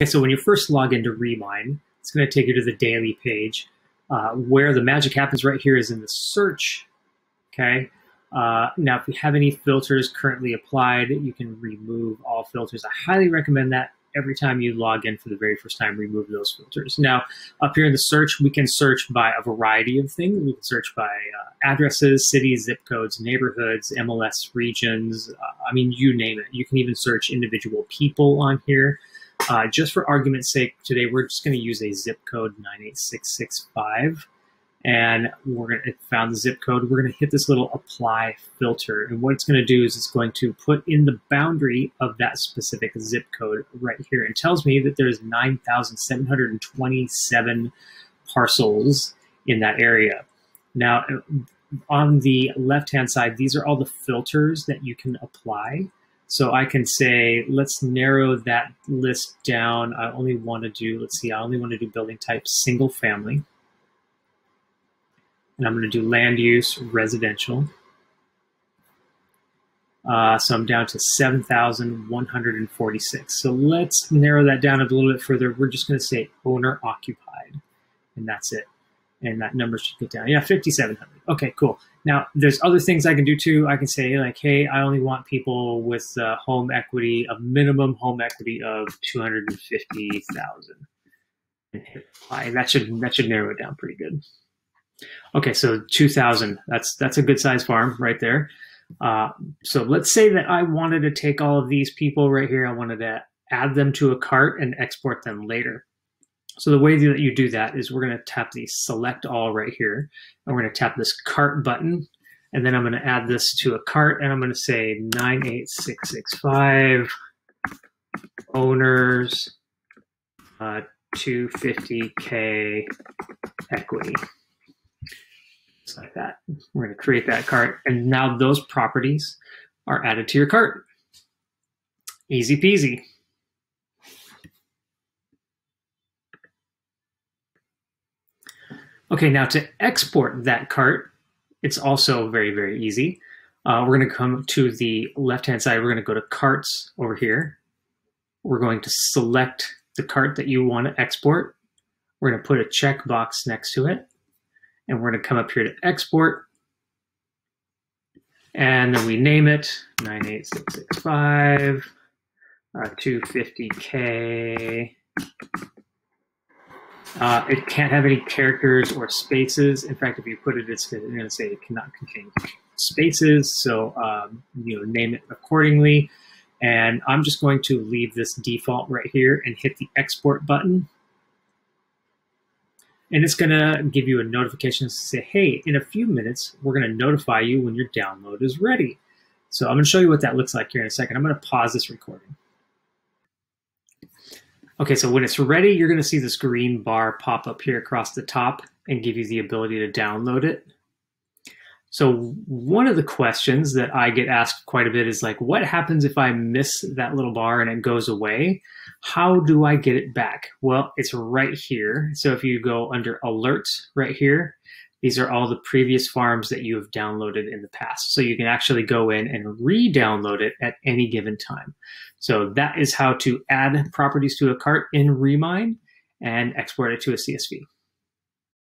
Okay, so when you first log into Remine, it's going to take you to the daily page. Uh, where the magic happens right here is in the search. Okay. Uh, now, if you have any filters currently applied, you can remove all filters. I highly recommend that every time you log in for the very first time, remove those filters. Now, up here in the search, we can search by a variety of things. We can search by uh, addresses, cities, zip codes, neighborhoods, MLS regions. Uh, I mean, you name it. You can even search individual people on here. Uh, just for argument's sake, today we're just going to use a zip code 98665 and we're going to found the zip code. We're going to hit this little apply filter. And what it's going to do is it's going to put in the boundary of that specific zip code right here. and tells me that there's 9,727 parcels in that area. Now, on the left-hand side, these are all the filters that you can apply. So I can say, let's narrow that list down. I only want to do, let's see, I only want to do building type single family and I'm going to do land use residential. Uh, so I'm down to 7,146. So let's narrow that down a little bit further. We're just going to say owner occupied, and that's it. And that number should get down. Yeah, 5,700. Okay, cool. Now, there's other things I can do too. I can say like, hey, I only want people with uh, home equity, a minimum home equity of 250,000. And that should that should narrow it down pretty good. Okay, so 2,000. That's that's a good size farm right there. Uh, so let's say that I wanted to take all of these people right here. I wanted to add them to a cart and export them later. So the way that you do that is we're going to tap the select all right here. And we're going to tap this cart button. And then I'm going to add this to a cart and I'm going to say 98665 owners uh, 250K equity just like that. We're going to create that cart, and now those properties are added to your cart. Easy peasy. Okay, now to export that cart, it's also very, very easy. Uh, we're going to come to the left-hand side. We're going to go to carts over here. We're going to select the cart that you want to export. We're going to put a checkbox next to it and we're going to come up here to export. And then we name it 98665, uh, 250K. Uh, it can't have any characters or spaces. In fact, if you put it, it's going to say it cannot contain spaces. So, um, you know, name it accordingly. And I'm just going to leave this default right here and hit the export button and it's going to give you a notification to say, hey, in a few minutes, we're going to notify you when your download is ready. So I'm going to show you what that looks like here in a second. I'm going to pause this recording. Okay, so when it's ready, you're going to see this green bar pop up here across the top and give you the ability to download it. So one of the questions that I get asked quite a bit is like, what happens if I miss that little bar and it goes away? How do I get it back? Well, it's right here. So if you go under alerts right here, these are all the previous farms that you have downloaded in the past. So you can actually go in and re-download it at any given time. So that is how to add properties to a cart in Remine and export it to a CSV.